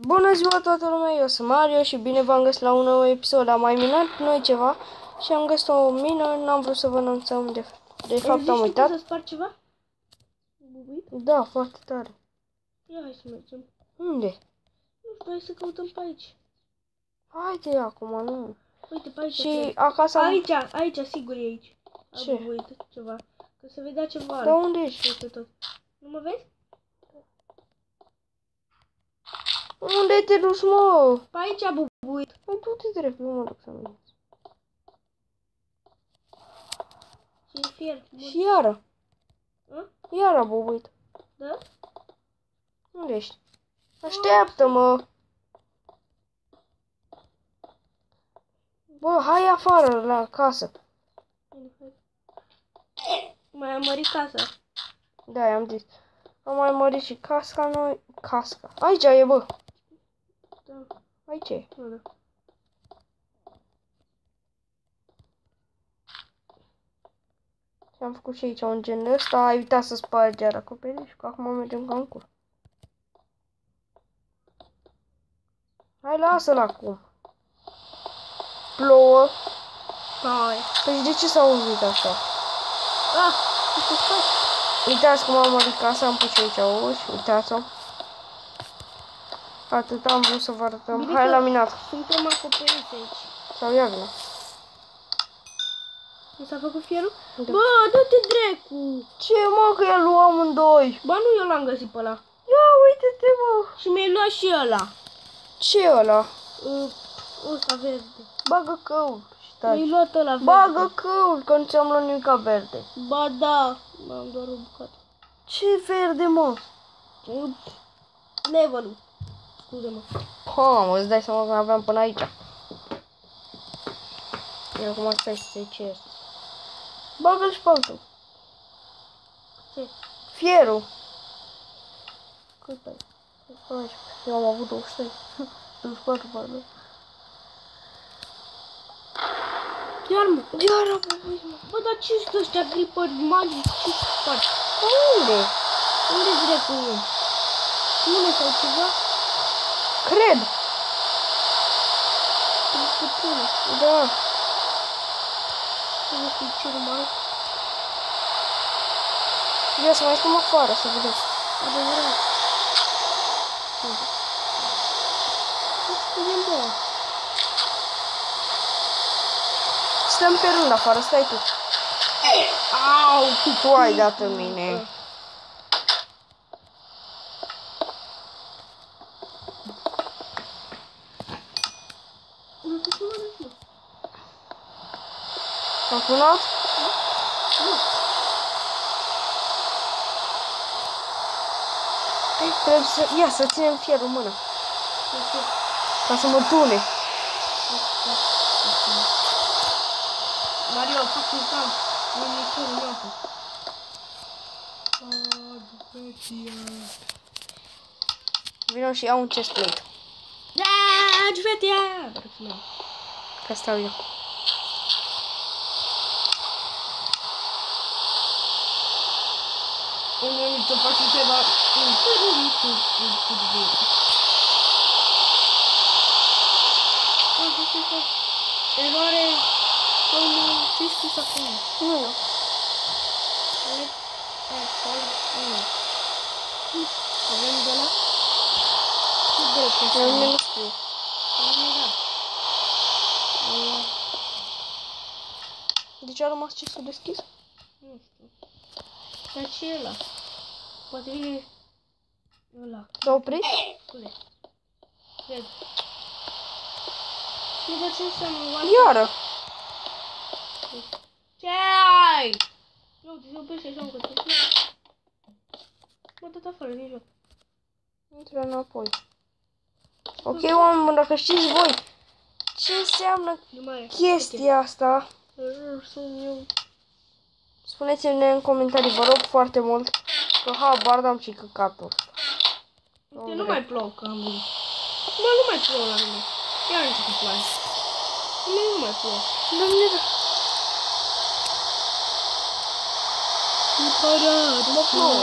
Bună ziua toată lumea, eu sunt Mario și bine v-am găsit la un nou episod. Am mai minat noi ceva și am găsit o mină, n-am vrut să vă anunțăm de, de fapt am uitat. să spar ceva? Bubuit? Da, foarte tare. Ia hai să mergem. Unde? Nu știu, hai să căutăm pe aici. Haide acum, nu. Uite, pe aici. Și cred. acasă am... Aici, aici, sigur e aici. A Ce? bubuit ceva. Că se vedea ceva. Dar unde ești? Uite tot. Nu mă vezi? Unde te duci, mă? Pe aici a bubuit. Păi tu te drept, nu mă duc să minți. Și e fier. Bun. Și iară. A? Iară a bubuit. Da? Unde ești? Așteaptă-mă! Bă, hai afară la casă. Bine, hai. Mai am mărit casa. Da, i-am zis. Am mai mărit și casca noi. Casca. Aici e, bă. Da. Aici e. Nu, da. Și am făcut și aici un gen de ăsta. Ai uitat să spargi iar acoperișul, că acum mergem ca în cur. Hai, lasă-l acum. Plouă. Hai. Păi și de ce s-a auzit asta? Ah, uite, stai. Uitați cum am mărit casa, am pus și aici uși, uitați-o. Atât am vrut să vă arătăm. Bine Hai că- la minat. Suntem acoperiți aici. Sau ia vină. Mi s-a făcut fierul? Da. Bă, dă-te drecu! Ce mă, că el luăm amândoi? Ba nu, eu l-am găsit pe ăla. Ia uite-te mă. Și mi-ai luat și ăla. Ce e ăla? Uh, ăsta verde. Bagă căul. și Mi-ai taci. luat ăla verde. Bagă căul, că nu ți-am luat nimica verde. Ba da, m-am doar o bucată. Ce verde, mă? Uh, Level-ul. Scuze-mă. Ha, mă, îți dai seama că aveam până aici. Eu acum stai să te ceri. Bagă-l și pe altul. Ce? Fierul. Cât ai? 14. Eu am avut 23. 24, pardon. Iar mă. Iar am avut, mă. Bă, dar ce sunt ăștia gripări magici? Ce faci? Unde? Unde-ți drecu eu? Mine sau ceva? Cred. Nu știu pune. Da. Nu știu ce urmă. Ia să mai stăm afară să vedem. Adevărat. Nu știu, bă. Stăm pe rând afară, stai tu. Au! Tu ai dat în mine. Nu știu ce mă arăt, mă. Am sunat? Trebuie să... Ia, să ținem fierul în mână. Nu știu. Ca să mă tune. Mario, fac un cam. Nu mi cerul meu. Vino și iau un chest plate. Da, Giuvetia! Ca stau eu. Nu nicio face ceva. Eroare. Domnul, ce scris acum? Nu, nu. Avem de la? Ce drept Eu nu scrie. De ce a rămas chestul deschis? Nu știu. Dar ce e ăla? Poate vine ăla. S-a oprit? Scuze. Cred. Nu văd ce înseamnă one Iară. Ce ai? Nu, te se oprește așa încă te Bă, tot afară din joc. Intră înapoi. Ok, oameni, dacă știți voi ce înseamnă Nu mai e. chestia asta, Ok. Sunt eu. spuneți-ne în comentarii, vă rog foarte mult, că habar n-am și căcatul. Uite, nu mai plouă că am văzut. Bă, nu mai plouă la mine. Iar început ploaie. Nu, nu mai plouă. Domnule, Mă plouă.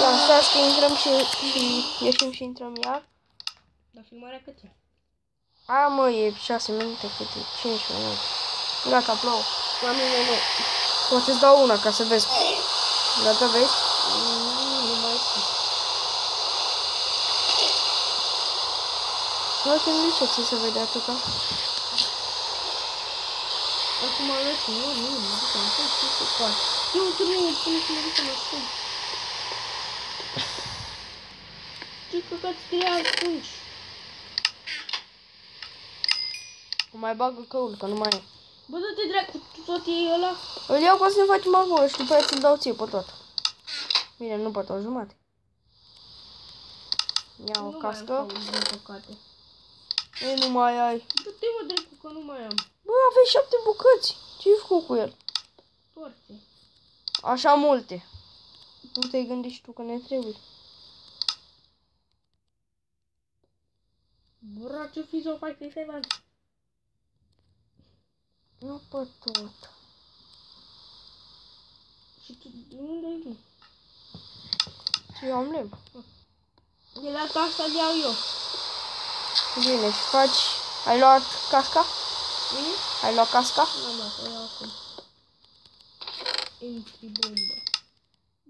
Ia, stați că intrăm și, și ieșim și intrăm iar. Dar filmarea cât e? A, mă, e 6 minute, cât e? 5 minute. Gata, plouă. Oamenii nu. Poate să dau una ca să vezi. Gata, vezi? Mm, Nu mai știu. Hai să nu ce ți se vede atâta. Acum arăt, nu, nu, nu, nu, nu, nu, ce să fac? Nu, tu nu, pune să mă duc în ascund. Ce căcat scria atunci? O mai bagă căul, că nu mai e. Bă, dă-te dracu, tu tot iei ăla? Îl iau ca să ne facem acolo și după aia ți-l dau ție pe tot. Bine, nu pe tot, jumate. Ia o Nu mai am cască. Caul, din păcate. Ei, nu mai ai. Dă-te mă dracu, că nu mai am. Bă, aveai șapte bucăți. Ce-ai făcut cu el? Torțe. Așa multe. Nu te-ai gândit și tu că ne trebuie. Bra, ce fi să faci, să faci? Nu pe tot. Și tu, de unde e? Și eu am lemn. De la casa de iau eu. Bine, și faci... Ai luat casca? Mm? Ai luat casca? Nu am luat, o iau acum. Intri bombă.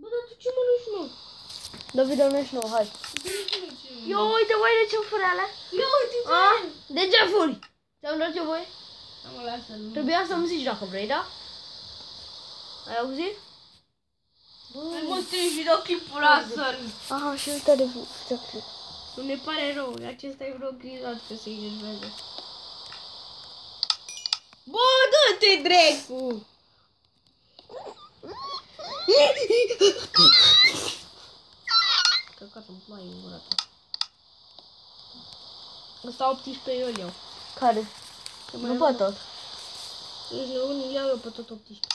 Bă, dar tu ce mănânci, mă? David, nu ești nou, hai. Eu, uite, voi de ce fură alea? Eu, uite, ce Ah, de ce furi? Ți-am dat eu voie? Mă lasă, nu. Trebuia să-mi zici dacă vrei, da? Ai auzit? Hai mă strângi videoclipul ăsta. Aha, și uite de videoclip. Nu ne pare rău, acesta e videoclipat că se enervează. Bă, dă-te, dracu! Căcat îmi ploaie în gura ta. Ăsta 18 eu îl iau. Care? Nu pe tot. Deci nu, nu iau eu pe tot 18.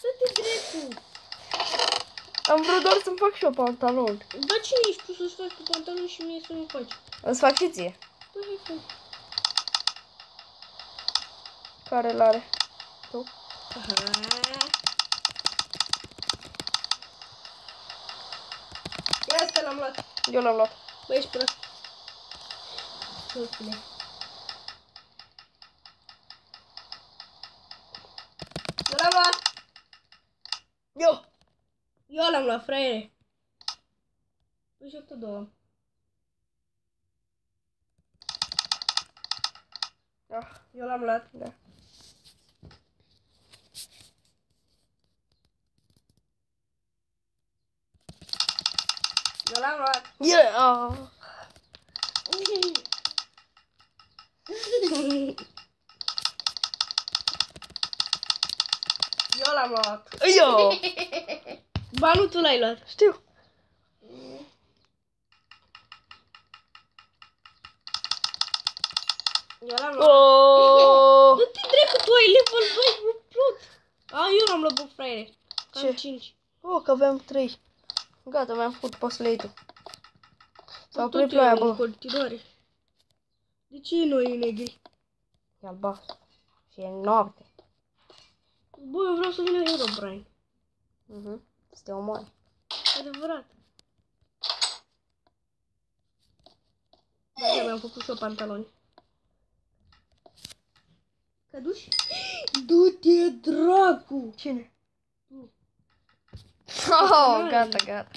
Dă-te, dracu! Am vrut doar să-mi fac și eu pantalon. Dar cine ești tu să-ți faci cu pantaloni și mie să nu faci? Îți fac și ție. Bă, hai să... Care l-are? Tu? Ia asta l-am luat. Eu l-am luat. Băi, ești prost. Prostule. Eu l-am luat. Eu! Eu l-am luat, fraiere. Păi și eu tot două. Ah, Eu l-am luat. da. Eu l-am luat. Yeah! Eu l-am luat. Eu! Ba, nu tu l-ai luat. Știu. Eu l-am luat. Oh! Du-te dracu, tu ai level 2, mă plot. A, eu l-am luat, bă, fraiere. Cam Ce? 5. Oh, că aveam trei. Gata, mi-am făcut, poți să le iei tu. S-a Tot oprit eu ploaia, am în bă. continuare. De ce noi e negri? E albastru. Și e noapte. Bă, eu vreau să vină Herobrine. Mhm. Să te omoare. Adevărat. Da, mi-am făcut și eu pantaloni. Căduși? Du-te, dracu! Cine? Tu. Oh, gata, gata.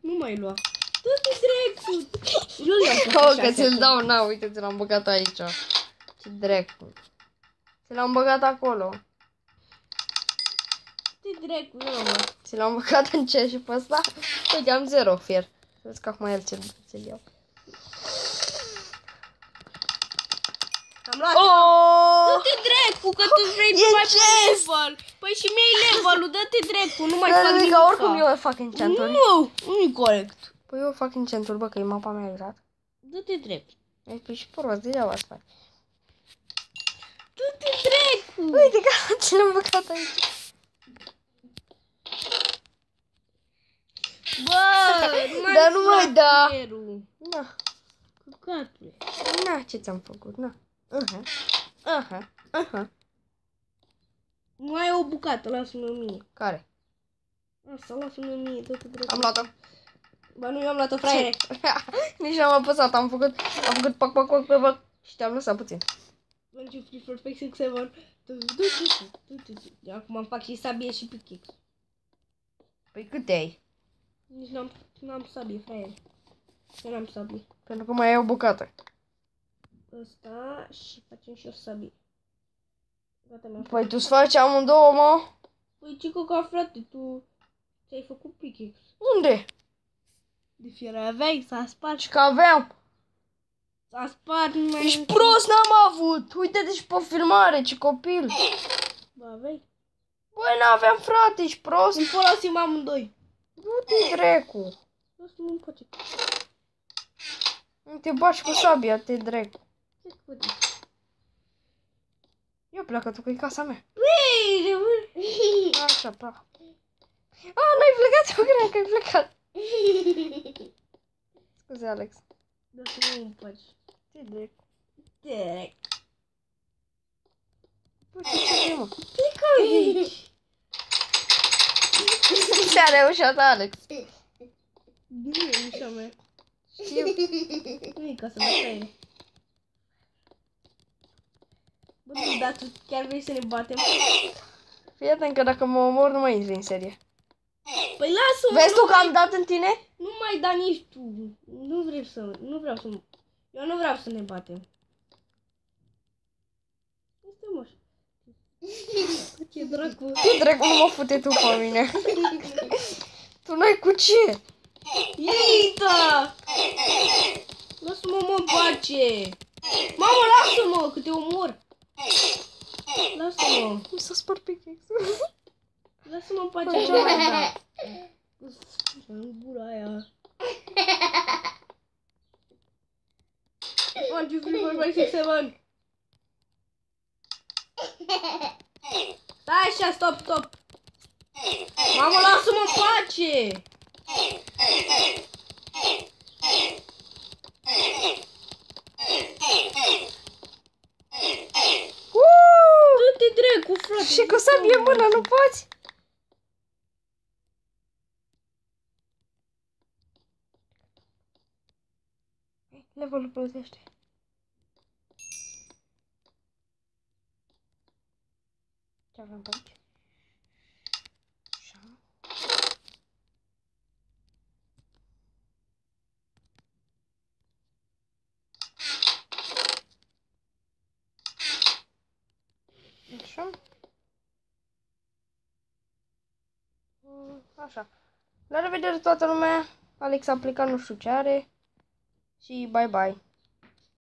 Nu mai lua. Du-te, dracu! Eu le-am Oh, că ți-l dau, na, uite, ți l-am băgat aici. Ce dracu. Ți l-am băgat acolo. Du-te, dracu, eu l-am luat. Ți l-am băgat în ce și pe ăsta? Uite, am zero fier. Vezi că acum el ți-l ți iau. Am luat. Oh! Du-te, dracu, că tu vrei E să mai chest! level. Păi și mie level-ul, dă-te, dracu, nu mai Dar fac adică nimic. oricum eu fac enchanturi. Nu, nu e corect. Păi eu fac enchanturi, bă, că e mapa mea exact. Du-te, dracu. Ai păi și prost, degeaba să faci. Du-te, dracu! Uite că ți l-am băgat aici. Bă, Dar nu mai da. creierul. Na, Căcatule. na, ce ți-am făcut, na. Aha, aha, aha. Mai e o bucată, lasă-mă mie. Care? Asta, lasă-mă mie, dă-te dracu. Am luat-o. Ba nu, eu am luat-o fraiere. Nici n-am apăsat, am făcut, am făcut pac, pac, pac, pac, pac și te-am lăsat puțin. One, two, three, four, five, six, seven. Acum îmi fac și sabie și pickaxe. Păi câte ai? Nici n-am, n-am sabie, fraiere. Eu n-am sabie. Pentru că mai ai o bucată. Ăsta și facem și o sabie. Gata, mi-am Păi tu-ți faci amândouă, mă? Păi ce ca frate, tu ți-ai făcut pickaxe. Unde? De fiera aveai, s-a spart. Și că aveam. S-a spart, nu mai... Ești prost, n-am avut. Uite-te și pe filmare, ce copil. Ba, aveai. Băi, n-aveam, frate, ești prost. Îmi folosim amândoi. Du-te, dracu. Asta nu-mi place. Nu te bași cu sabia, te dracu. Ce făcut? Eu pleacă tu, că e casa mea. Ei, de mâini. Așa, pa. A, n-ai plecat? Eu cream că ai plecat. Scuze, Alex. Dar să nu-mi place. Ce dracu. Direct. Tu ce ce mă? Plecă aici. Ce-a reușit, Alex? Nu e ușa mea. Știu. Nu e casa mea, asta e. Bă, tu, dar tu chiar vrei să ne batem? Fii atent că dacă mă omor, nu mai intri în serie. Păi lasă-mă! Vezi nu tu că am dat în tine? Nu mai da nici tu. Nu vrei să... Nu vreau să... Eu nu vreau să ne batem. Este moș. Ce dracu. Tu, dracu, nu mă fute tu pe mine. tu n-ai cu ce? Ieita! Lasă-mă, mă, în pace! Mamă, lasă-mă, că te omor! Lasă-mă! Nu s-a spart pickaxe. Lasă-mă în pace, ce mai da? În gura aia. One, two, three, four, five, six, seven. Stai așa, stop, stop. Mamă, lasă-mă în pace! Uuu! Du-te dracu, frate! Și cu sabie în mână, nu poți? Levelul plătește. Avem pe aici? Așa. Așa. Mm, Așa. La revedere toată lumea. Alex a plecat, nu știu ce are. Și bye bye.